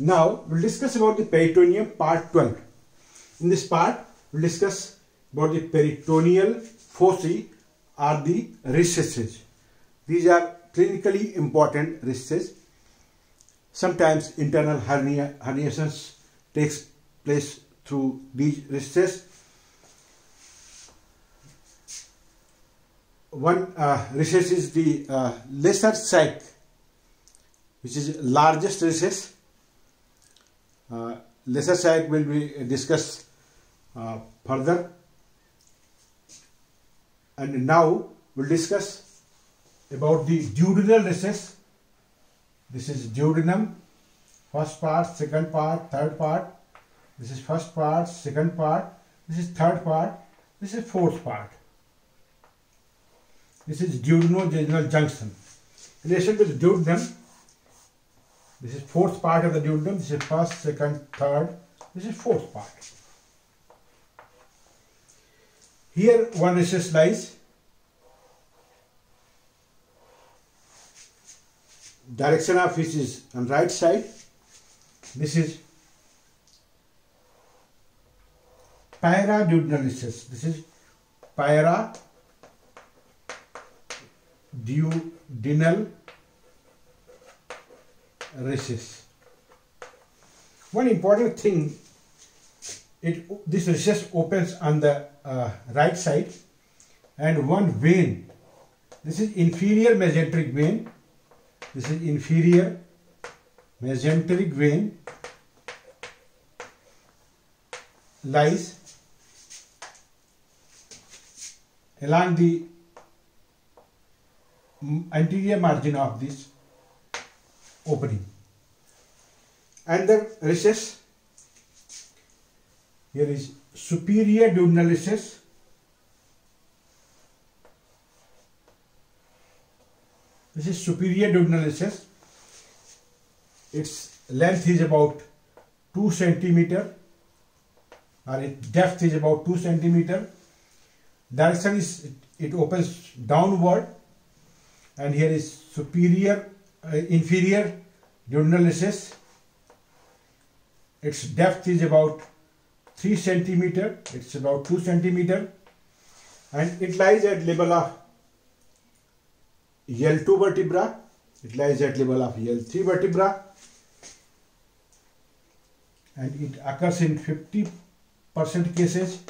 Now we'll discuss about the peritoneum part 12. In this part we'll discuss about the peritoneal fossae or the recesses. These are clinically important recesses. Sometimes internal hernia herniations takes place through these recesses. One uh, recess is the uh, lesser sac which is largest recess. Uh, lesser sac will be discussed uh, further. And now we'll discuss about the duodenal recess. This is duodenum first part second part third part. This is first part second part. This is third part. This is fourth part. This is duodenojejunal junction. In relation to the duodenum this is fourth part of the duodenum. This is first, second, third. This is fourth part. Here one recess lies. Direction of which is on right side. This is paraduodenal recess. This is para duodenal recess. One important thing, it this recess opens on the uh, right side and one vein. This is inferior mesenteric vein. This is inferior mesenteric vein lies along the anterior margin of this opening. And the recess. Here is superior duodenal recess this is superior duodenal recess its length is about 2 centimeter. Or its depth is about 2 centimeter. Direction is it opens downward. And here is superior uh, inferior duodenal recess. Its depth is about 3 centimeter. It's about 2 centimeter. And it lies at level of L2 vertebra. It lies at level of L3 vertebra. And it occurs in 50% cases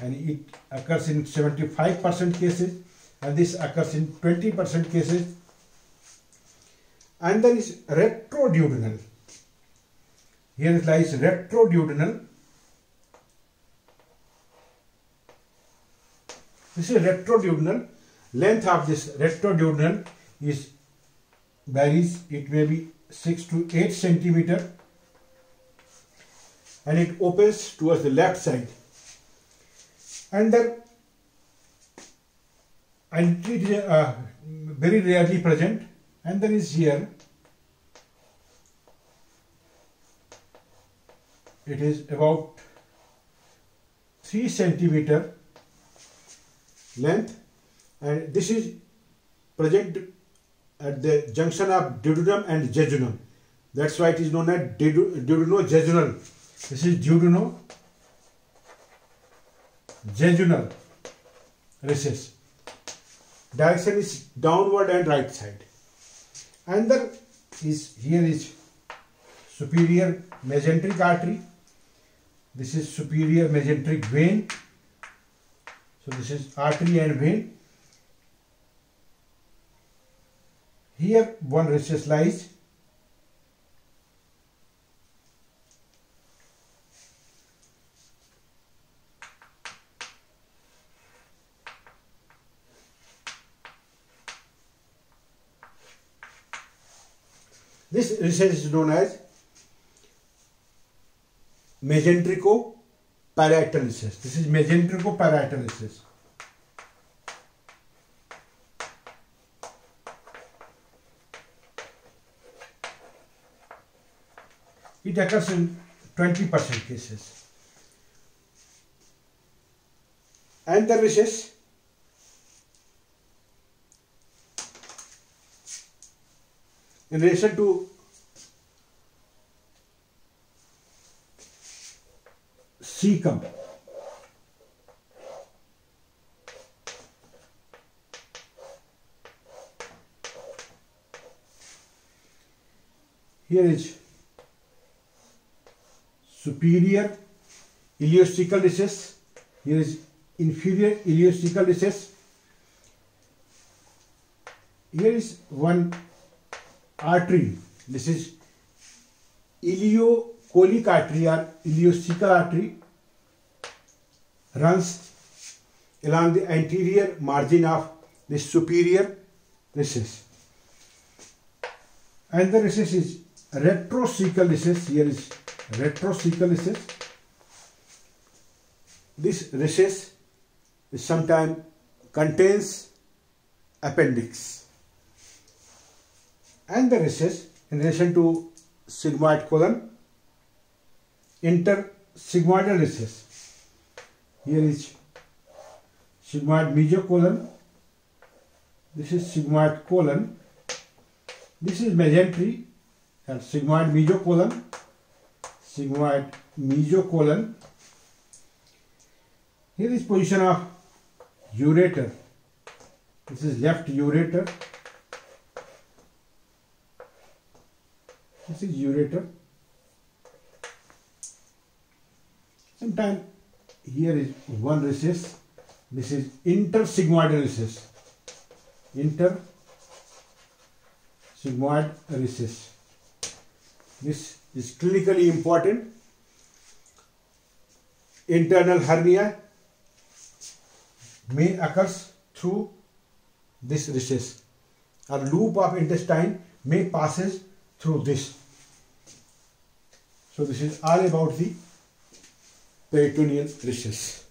and it occurs in 75% cases and this occurs in 20% cases and there is retroduodenal. Here it lies retroduodenal. This is retroduodenal. Length of this retroduodenal is varies. It may be 6 to 8 centimeter and it opens towards the left side. And then and it is uh, very rarely present and then is here. It is about 3 centimeter length. And this is project at the junction of duodenum and jejunum. That's why it is known as duodenojejunal this is duodeno jejunal recess. Direction is downward and right side and there is here is superior mesenteric artery. This is superior mesenteric vein. So this is artery and vein. Here one recess lies This recess is known as mesenterico-parietal recess. This is mesenterico-parietal recess. It occurs in 20% cases. And the recess in relation to cecum here is superior ileocecal recess. Here is inferior ileocecal recess. Here is one artery. This is ileocolic artery or ileocecal artery runs along the anterior margin of the superior recess. And the recess is retrocecal recess. Here is retrocecal recess. This recess sometimes contains appendix. And the recess in relation to sigmoid colon, intersigmoidal recess. Here is sigmoid mesocolon. This is sigmoid colon. This is mesentery and sigmoid mesocolon. Sigmoid mesocolon. Here is position of ureter. This is left ureter. This is ureter. Sometimes here is one recess. This is intersigmoidal recess. Intersigmoid recess. This is clinically important. Internal hernia may occurs through this recess. A loop of intestine may passes through this. So this is all about the peritoneal recess.